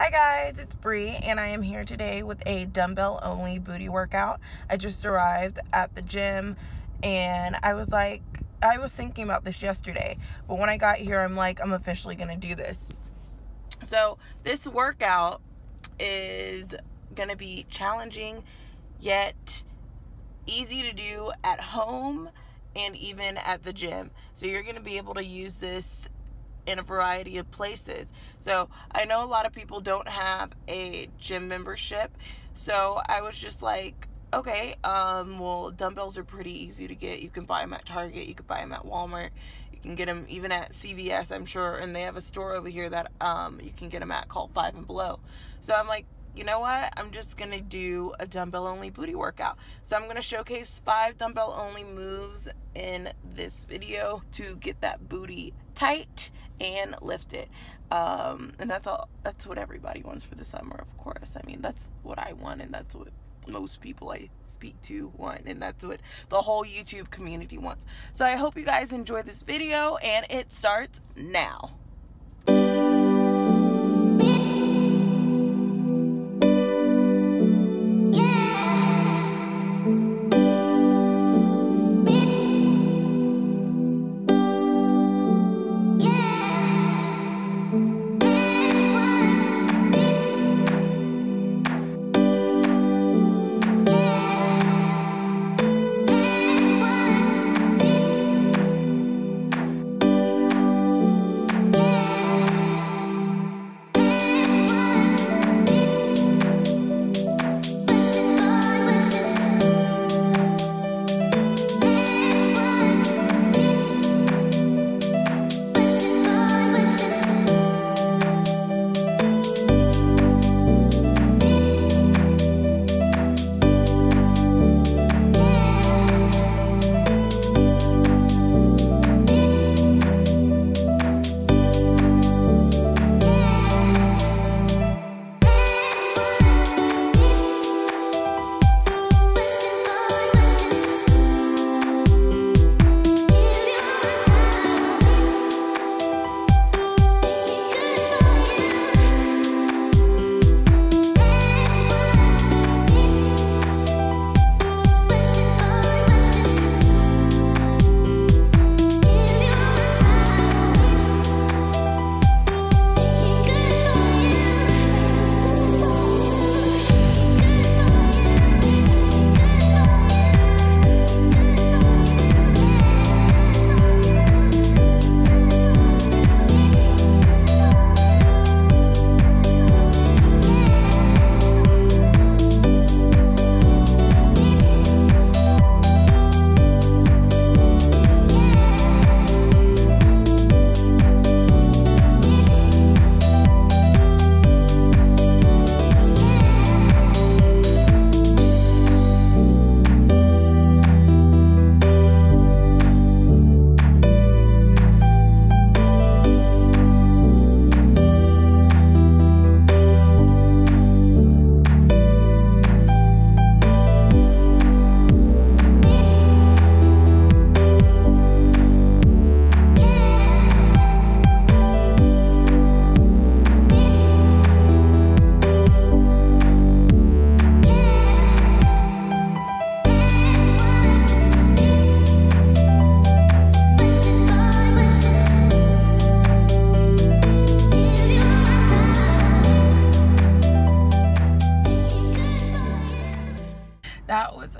Hi guys, it's Bre and I am here today with a dumbbell only booty workout. I just arrived at the gym and I was like, I was thinking about this yesterday, but when I got here, I'm like, I'm officially gonna do this. So this workout is gonna be challenging yet easy to do at home and even at the gym. So you're gonna be able to use this in a variety of places. So I know a lot of people don't have a gym membership. So I was just like, okay, um, well, dumbbells are pretty easy to get. You can buy them at Target, you can buy them at Walmart, you can get them even at CVS, I'm sure. And they have a store over here that um, you can get them at called Five and Below. So I'm like, you know what? I'm just going to do a dumbbell only booty workout. So I'm going to showcase five dumbbell only moves in this video to get that booty tight and lift it. Um, and that's all, that's what everybody wants for the summer, of course. I mean, that's what I want and that's what most people I speak to want and that's what the whole YouTube community wants. So I hope you guys enjoy this video and it starts now.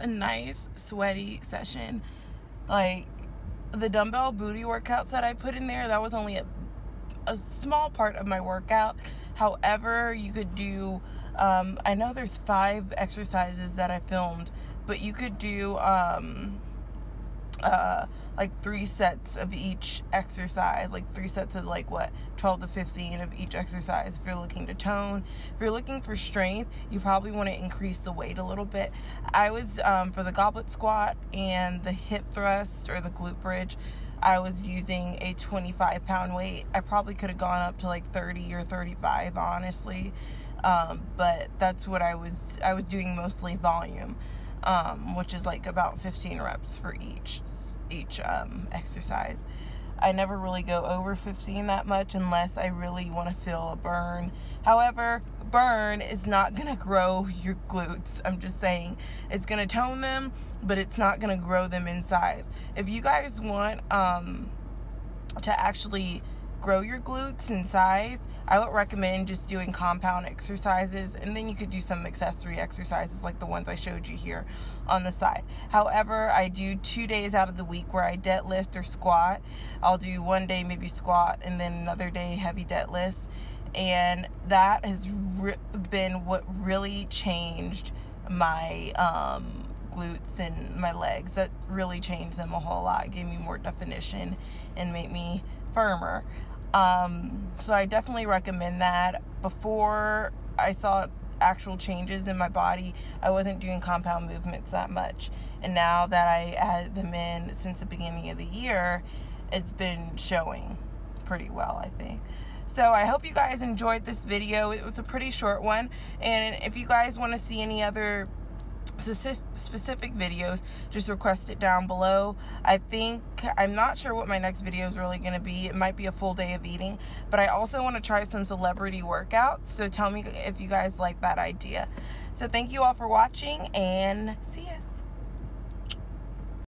Nice sweaty session. Like the dumbbell booty workouts that i put in there that was only a, a small part of my workout. However you could do um, i know there's five exercises that i filmed but you could do um, uh, like three sets of each exercise, like three sets of like what 12 to 15 of each exercise. If you're looking to tone, if you're looking for strength, you probably want to increase the weight a little bit. I was um, for the goblet squat and the hip thrust or the glute bridge. I was using a 25 pound weight. I probably could have gone up to like 30 or 35, honestly. Um, but that's what I was. I was doing mostly volume um, which is like about 15 reps for each each um, exercise. I never really go over 15 that much unless I really want to feel a burn. However, burn is not going to grow your glutes. I'm just saying it's going to tone them, but it's not going to grow them in size. If you guys want um, to actually grow your glutes in size, I would recommend just doing compound exercises and then you could do some accessory exercises like the ones I showed you here on the side. However, I do two days out of the week where I deadlift or squat. I'll do one day maybe squat and then another day heavy deadlifts. And that has been what really changed my um, glutes and my legs. That really changed them a whole lot. Gave me more definition and made me firmer. Um, so I definitely recommend that. Before I saw actual changes in my body, I wasn't doing compound movements that much. And now that I added them in since the beginning of the year, it's been showing pretty well, I think. So I hope you guys enjoyed this video. It was a pretty short one. And if you guys want to see any other specific videos, just request it down below. I think, I'm not sure what my next video is really going to be. It might be a full day of eating, but I also want to try some celebrity workouts. So tell me if you guys like that idea. So thank you all for watching and see ya.